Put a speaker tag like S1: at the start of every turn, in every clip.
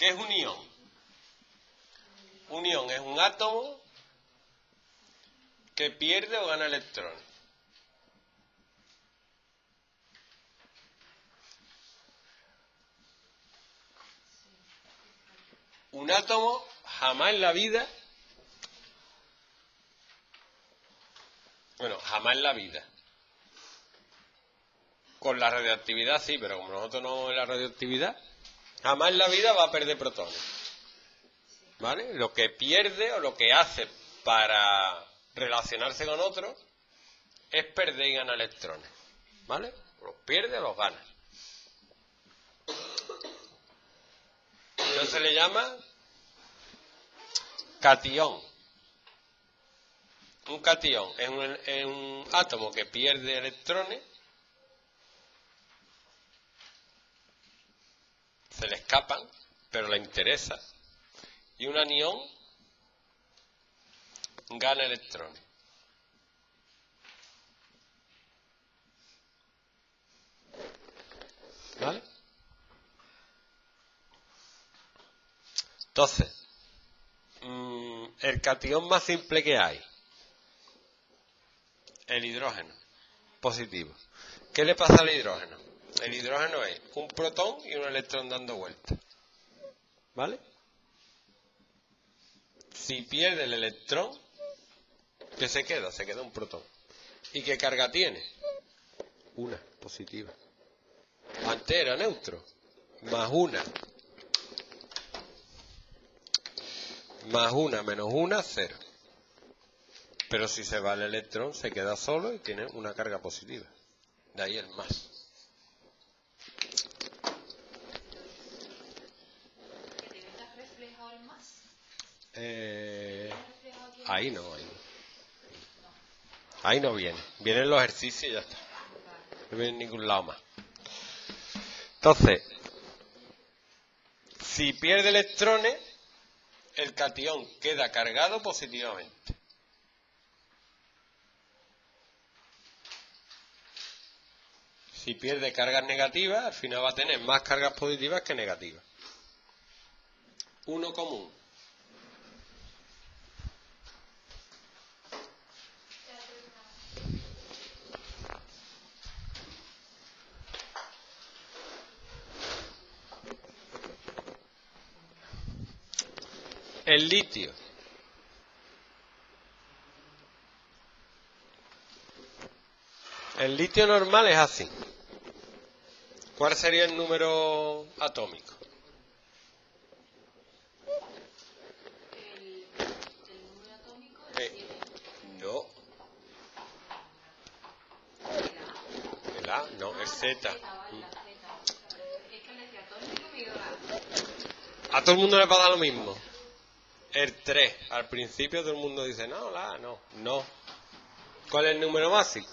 S1: ¿Qué es un ion? Un ion es un átomo que pierde o gana electrones. Un átomo jamás en la vida, bueno, jamás en la vida. Con la radioactividad sí, pero como nosotros no la radioactividad, jamás la vida va a perder protones. ¿Vale? Lo que pierde o lo que hace para relacionarse con otros es perder y ganar electrones. ¿Vale? Los pierde o los gana. Entonces se le llama catión. Un catión es un, es un átomo que pierde electrones, se le escapan, pero le interesa. Y un anión gana electrones. ¿Vale? Entonces, mm, el catión más simple que hay, el hidrógeno, positivo. ¿Qué le pasa al hidrógeno? El hidrógeno es un protón y un electrón dando vueltas. ¿Vale? Si pierde el electrón, ¿qué se queda? Se queda un protón. ¿Y qué carga tiene? Una, positiva. Antes neutro, más una. Más una menos una, cero. Pero si se va el electrón, se queda solo y tiene una carga positiva. De ahí el más.
S2: ¿Que te venga reflejado el más?
S1: Eh, ahí no, ahí no. Ahí no viene. Vienen los ejercicios y ya está. No viene en ningún lado más. Entonces, si pierde electrones, el catión queda cargado positivamente. Si pierde cargas negativas, al final va a tener más cargas positivas que negativas. Uno común. El litio. El litio normal es así. ¿Cuál sería el número atómico?
S2: El, el número atómico es
S1: Eh,
S2: 7.
S1: no,
S2: El A.
S1: no, Z.
S2: Z, Z. Es la.
S1: A todo el mundo le pasa lo mismo. El 3. Al principio todo el mundo dice, no, la no, no. ¿Cuál es el número básico?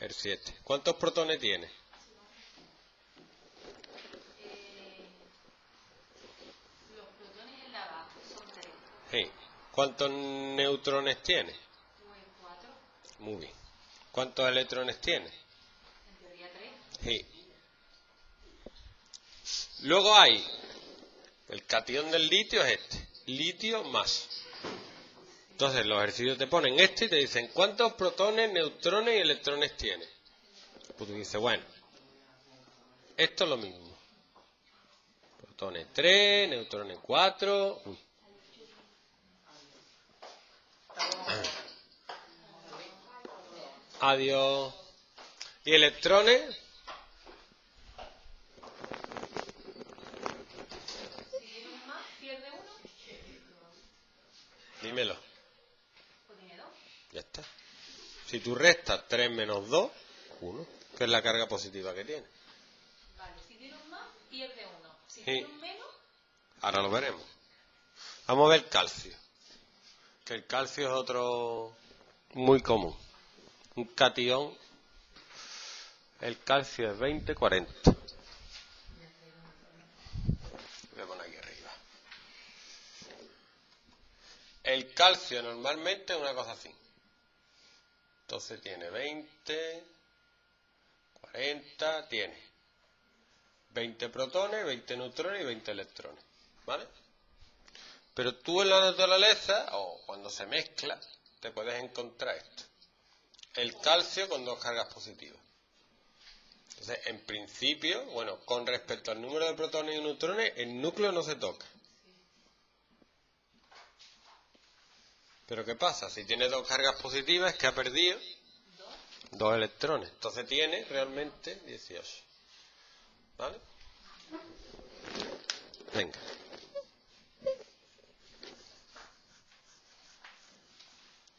S1: El 7. ¿Cuántos protones tiene?
S2: Los protones en la abajo son 3.
S1: Sí. ¿Cuántos neutrones tiene?
S2: 4.
S1: Muy bien. ¿Cuántos electrones tiene?
S2: En teoría 3.
S1: Sí. Luego hay el cation del litio es este, litio más. Entonces los ejercicios te ponen este y te dicen cuántos protones, neutrones y electrones tiene. Pues tú dices, bueno, esto es lo mismo. Protones 3, neutrones 4. Uy. Adiós. ¿Y electrones?
S2: Si tiene un más, pierde uno.
S1: Dímelo.
S2: Pues tiene 2.
S1: Ya está. Si tú restas 3 menos 2, 1, que es la carga positiva que tiene.
S2: Vale, si tiene un más, pierde uno. Si
S1: Sí.
S2: tiene un menos,
S1: Ahora lo veremos. Vamos a ver calcio. Que el calcio es otro muy común. Un catión. El calcio es 20, 40. El calcio normalmente es una cosa así. Entonces tiene 20, 40, tiene 20 protones, 20 neutrones y 20 electrones. ¿Vale? Pero tú en la naturaleza, o cuando se mezcla, te puedes encontrar esto. El calcio con dos cargas positivas. Entonces, en principio, bueno, con respecto al número de protones y neutrones, el núcleo no se toca. Pero ¿qué pasa? Si tiene dos cargas positivas, que ha perdido dos electrones. Entonces tiene realmente 18. ¿Vale? Venga.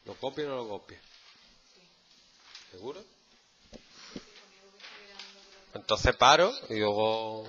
S1: ¿Lo copia o no lo copia? ¿Seguro? Entonces paro y luego